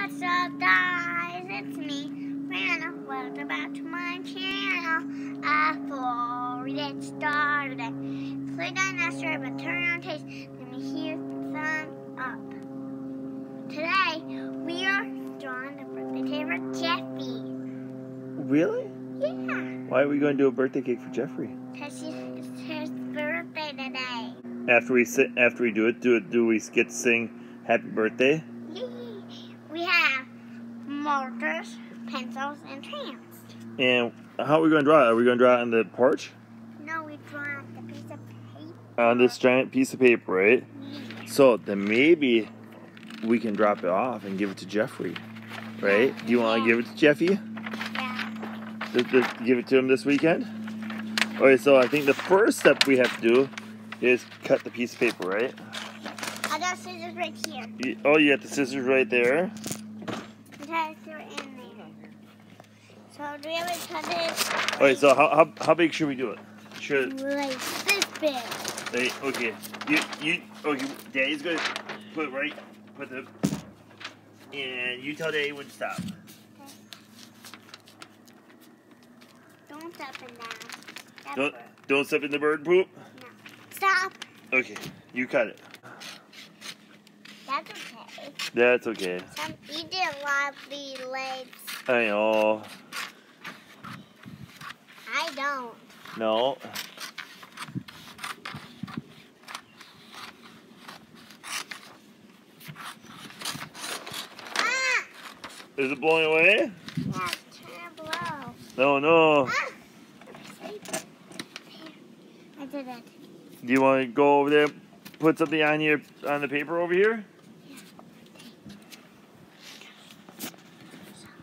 What's up, guys? It's me, Rana. Welcome back to my channel. Uh, before we get started, click on that subscribe and turn on taste. Let me hear thumb up. Today, we are drawing the birthday cake for Jeffy. Really? Yeah, Why are we going to do a birthday cake for Jeffrey? because it's his birthday today. After we sit, after we do it, do it, do we get to sing Happy Birthday? Yay. We have markers, pencils, and crayons. And how are we going to draw it? Are we going to draw it on the porch No, we draw on the piece of paper. on this giant piece of paper, right? So then maybe we can drop it off and give it to Jeffrey, right? Do you want to give it to Jeffy? Yeah. Th- th- give it to him this weekend? Okay, so I think the first step we have to do is cut the piece of paper, right? I got scissors right here. Oh, you got the scissors right there. Because they're in there. So do we have to cut this? Okay, so how, how, how big should we do it? Should Like this big. Hey, okay. You you okay, Daddy's gonna put right put the and you tell Daddy when to stop. Don't step in that. Don't Ever. don't step in the bird poop. Stop. Okay, you cut it. That's okay. That's okay. Some, you did a lot of these legs. I know. I don't. No. Ah! Is it blowing away? Yeah, below. No, no. Ah! I did it. Do you want to go over there, put something on your on the paper over here?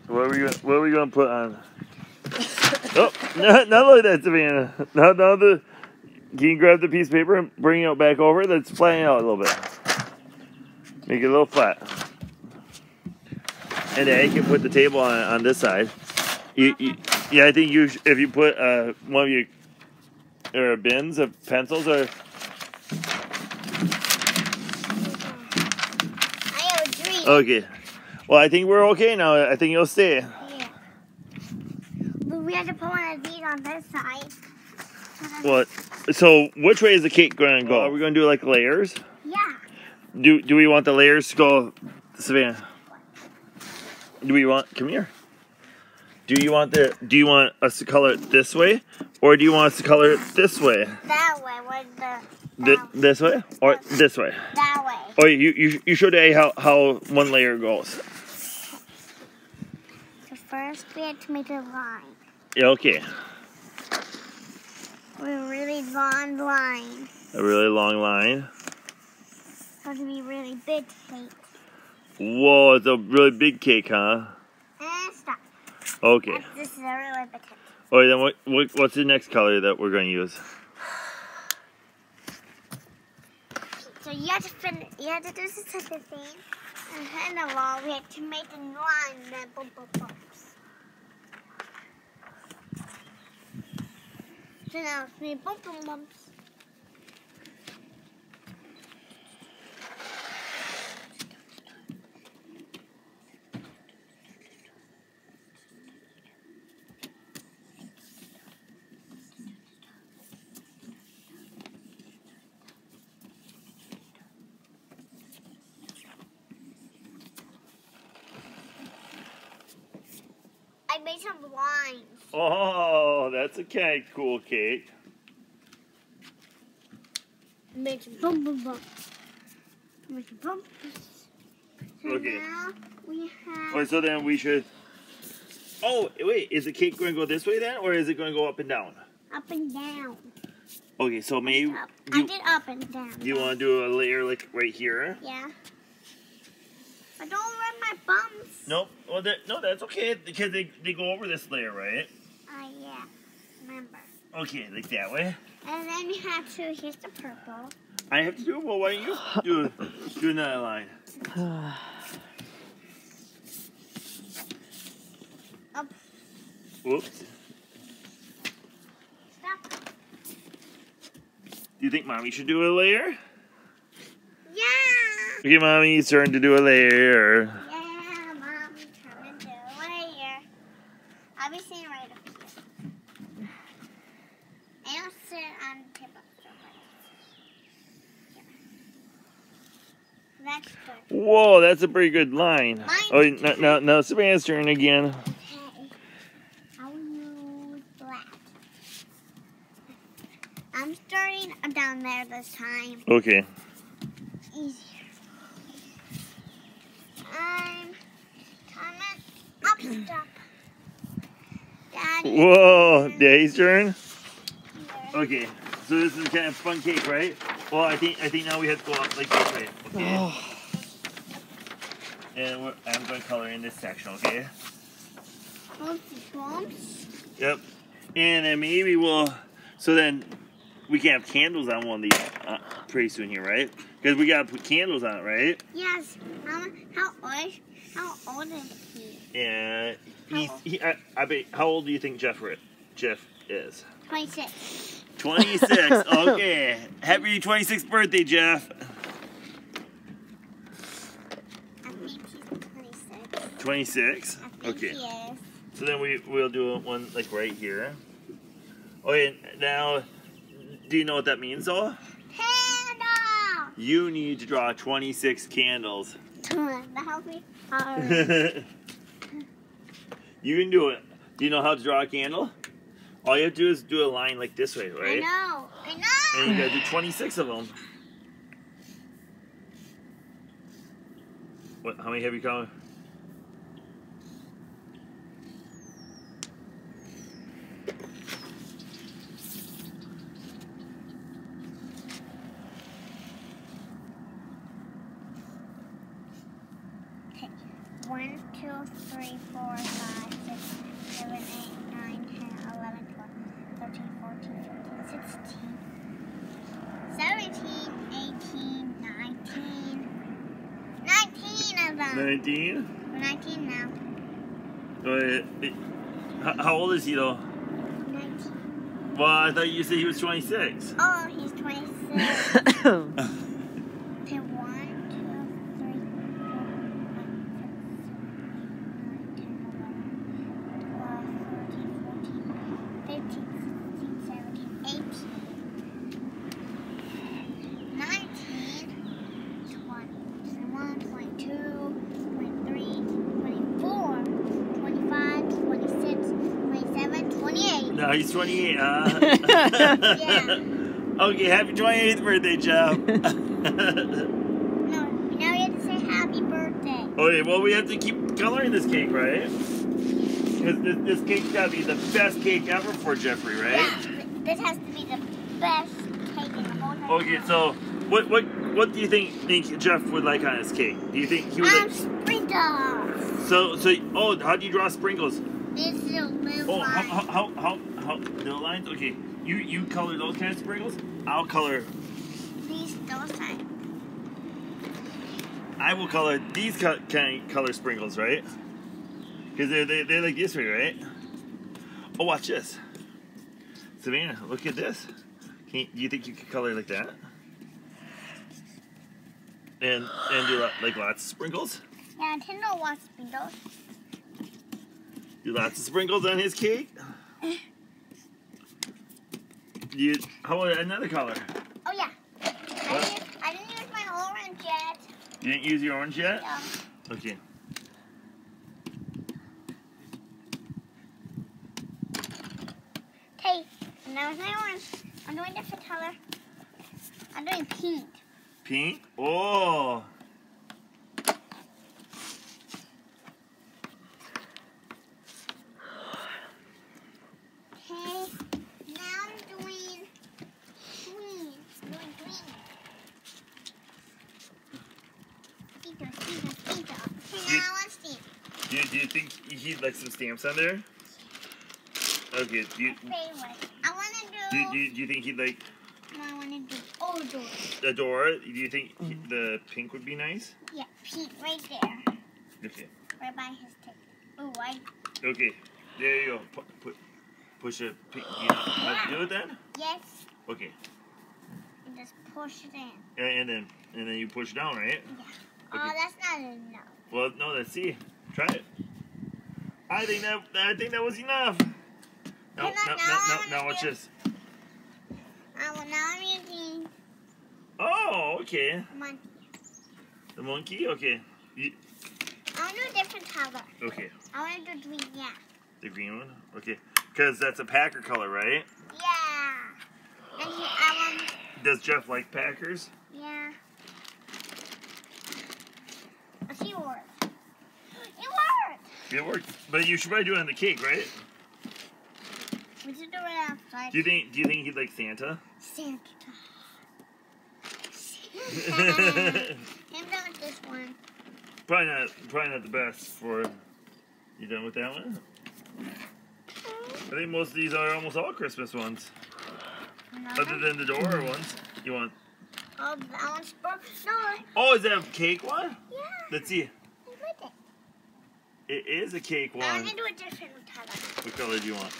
What are you? what are we gonna put on? oh, not, not like that, Savannah. Now, now the can you grab the piece of paper and bring it back over? Let's flatten it out a little bit. Make it a little flat. And then you can put the table on on this side. You, you, yeah, I think you if you put uh, one of your or bins of pencils or I have a dream. okay. Well, I think we're okay now. I think you'll stay. Yeah. But we have to put one of these on this side. What? So, which way is the cake going to go? Are we going to do like layers? Yeah. Do Do we want the layers to go, Savannah? Do we want? Come here. Do you want the? Do you want us to color it this way, or do you want us to color it this way? That way the Th- um, this way or this way? that way. Oh, you you you showed A how how one layer goes. First we have to make a line. Yeah. Okay. A really long line. A really long line. So to be really big cake. Whoa, it's a really big cake, huh? And stop. Okay. This is a really big cake. Oh, then what, what what's the next color that we're going to use? So you have to finish. You have to do this type of thing. And then the wall, we have to make a line and then boom, it's me bumps. I made some lines. Oh, that's a cake, cool cake. Make some boom, boom, bumps. Make some bumps. So Okay. now we have. Oh, so then we should. Oh, wait, is the cake going to go this way then, or is it going to go up and down? Up and down. Okay, so maybe Up. I you did up and down. you want to do a layer like right here? Yeah. But don't rub my bumps. Nope. Well, no, that's okay because they, they go over this layer, right? Remember. Okay, like that way. And then you have to, here's the purple. I have to do it. Well, why don't you do do another line? Up. Whoops. Stop. Do you think mommy should do a layer? Yeah. Okay, mommy's turn to do a layer. That's. Whoa, that's a pretty good line. Mine- Oh, no, no, no, Savannah's turn again. Okay. I'll use black. I'm starting down there this time. Okay. Easier. I'm coming up. Whoa, Daddy's turn. Okay, so this is kind of fun cake, right? Well, I think I think now we have to go up like this way. Okay. Oh, And we're, I'm going to color in this section. Okay. Hold the bumps. Yep. And then maybe we'll. So then we can have candles on one of these uh, pretty soon here, right? Because we gotta put candles on it, right? Yes. How, how old? How old is he? Yeah. he's. He, I, I bet. How old do you think Jeff Jeff is? Twenty-six. 26. Okay. Happy 26th birthday, Jeff. I think he's twenty-six. 26. Okay. So then we we'll do one like right here. Okay. Now, do you know what that means, though? Candle. You need to draw 26 candles. Be hard. you can do it. Do you know how to draw a candle? All you have to do is do a line like this way, right? I know. I know. And you gotta do 26 of them. What? How many have you counted? Okay. One, two, three, four, five, six, seven, eight, nine, ten, eleven, twelve, thirteen, fourteen, fifteen, sixteen, seventeen, eighteen, nineteen. Nineteen of them. 19. Nineteen now. Go ahead. How, how old is he though? Nineteen. Well, I thought you said he was 26. Oh, he's twenty-six. Okay, one, two, three, four, five, six, seven, eight, nine, ten, eleven, twelve, thirteen, fourteen, fifteen, sixteen, seventeen, eighteen, nineteen, twenty, twenty-one, twenty-two, twenty-three, twenty-four, twenty-five, twenty-six, twenty-seven, No, he's 28, huh? Yeah. Okay, happy 28th birthday, Jeff. No, now we have to say happy birthday. okay, well, we have to keep coloring this cake, right? Because this, this cake's gotta be the best cake ever for Jeffrey, right? Yeah, this has to be the best cake in the whole Okay, so what what what do you think think Jeff would like on his cake? Do you think he would Um, like sprinkles. so so oh how do you draw sprinkles? This is a little Oh how how how how, the lines? Okay, you you color those kind of sprinkles. I'll color. These those. I will color these co- kind of color sprinkles, right? Because they're, they're they're like this way, right? Oh, watch this, Savannah. Look at this. Can you, do you think you could color like that? And and do like lots of sprinkles. Yeah, Nintendo wants sprinkles. Do lots of sprinkles on his cake. Do you, how about another color? Oh yeah. I didn't, I didn't use my orange yet. You didn't use your orange yet? Yeah. Okay. Okay, now with my orange, I'm doing different color. I'm doing pink. Pink? Oh. Okay, now I'm doing green. I'm doing green. Speedo, speedo, speedo. Okay, now I want stamp. Do you, do you think he'd like some stamps on there? Okay. Do you, I want to do, do. you- do, you, do you think he'd like no, I want to do Odor. a door? Do you think he, the pink would be nice? Yeah, pink right there, Okay. right by his tape. Oh, I Okay. There you go. Pu- put, push a pink. Do you know how to do it then? yes, Okay. and just push it in. And, and then and then you push down, right? Oh, Okay. that's not enough. Well, no. Let's see. Try it. I think that I think that was enough. No, no, no, no, no. Watch this. Well, now I'm using. Oh, okay. On. The monkey? Okay. You, I want to do a different color. okay. I want to do green, yeah. The green one? Okay. Because that's a Packer color, right? Yeah. And he, I want, Does Jeff like Packers? yeah. Let's see what works. It worked! It worked. But you should probably do it on the cake, right? We should do it outside. Do you think do you think he'd like Santa? Santa. Him done with this one. Probably not probably not the best for you done with that one? I think most of these are almost all Christmas ones. Other than the door ones. You want Oh, that one's broke. No, Oh, is that a cake one? yeah. Let's see. I like it. It is a cake one. I'm gonna do a different color. What color do you want?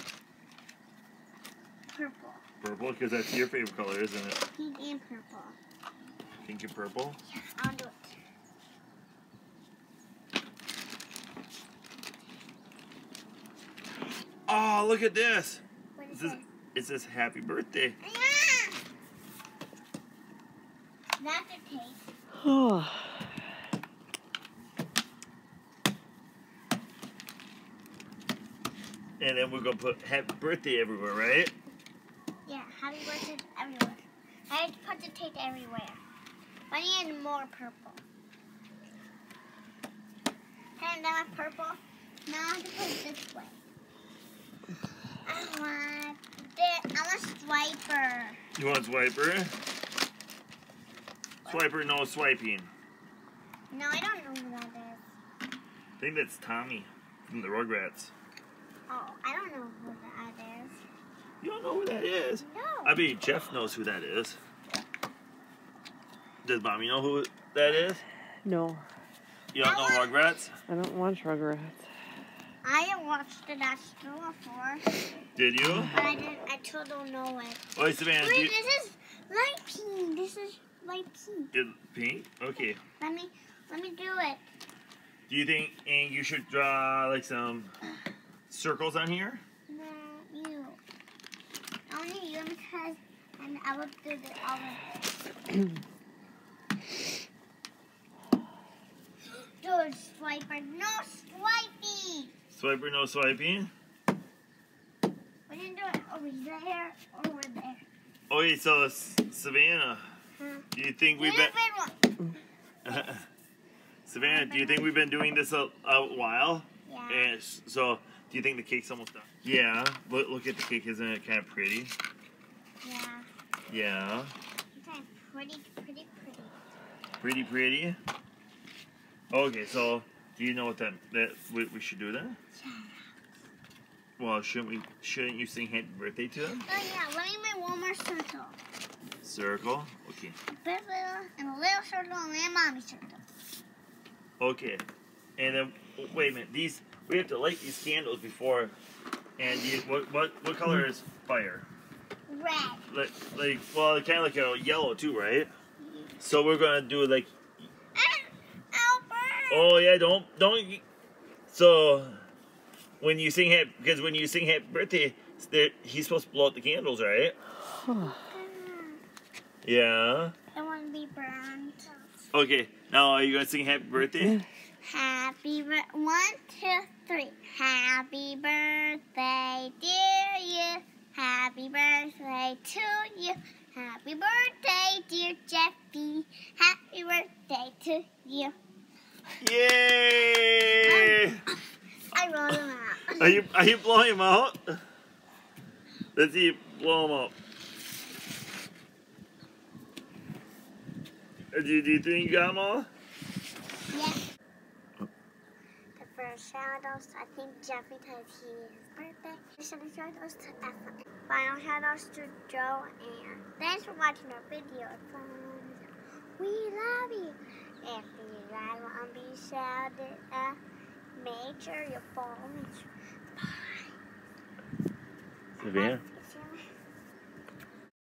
Purple. Purple, because that's your favorite color, isn't it? Pink and purple. Pink and purple. Yeah, I'll do it. Oh, look at this. What is This is, it? it says happy birthday. Ah! That's a taste. And then we're gonna put happy birthday everywhere, right? Yeah, happy birthday everywhere. I had to put the tape everywhere. But I need more purple. And now I'm purple. Now I have to put it this way. I want this. I want swiper. You want swiper? Swiper, no swiping. No, I don't know who that is. I think that's Tommy from the Rugrats. Oh, I don't know who that is. You don't know who that is? No. I mean, Jeff knows who that is. Does mommy know who that is? No, You don't know Rugrats? I don't watch Rugrats. I have watched the that show before, Did you? but I didn't. I still don't know it. Oh, Savannah, Wait, you, this is light pink. This is light pink. Is pink? Okay. Let me let me do it. Do you think and you should draw like some circles on here? No, you. Only you because and I will do the other. Dude, swiper, no swiping. Swiper, no swiping. We didn't do it over there, over there. Oh, okay, so S- Savannah, Huh? do you think we've been. Savannah? Do you think we've been doing this a, a while? Yeah. And so, do you think the cake's almost done? Yeah. Look, look at the cake. Isn't it kind of pretty? Yeah. Yeah. Okay, pretty, pretty, pretty. Pretty, pretty. Okay, so do you know what that that we, we should do then? Yeah. Well, shouldn't we? Shouldn't you sing happy birthday to them? Oh yeah, let me make one more circle. Circle. Okay. A big little and a little circle and then a mommy circle. Okay. And then wait a minute. These we have to light these candles before. And you, what what what color is fire? Red. Like like well, kind of like a yellow too, right? So we're gonna do like Albert. oh yeah, don't don't. So when you sing happy because when you sing happy birthday, there- he's supposed to blow out the candles, right? Yeah. I want to be brown. Okay. Now are you gonna sing happy birthday? Happy bir- one, two, three. Happy birthday, dear you. Happy birthday to you. Happy birthday, dear Jeffy. Happy birthday to you. Yay! I rolled them out. Are you are you blowing him out? Let's see, you blow him up. Do you, do you think you got them all? Yeah. The first shadows, I think Jeffy because he his birthday. The second shadows to Ethan. Final shadows to Joe and thanks for watching our video. We love you. If you guys want to be shouted at, make sure you follow me. Bye. Savannah.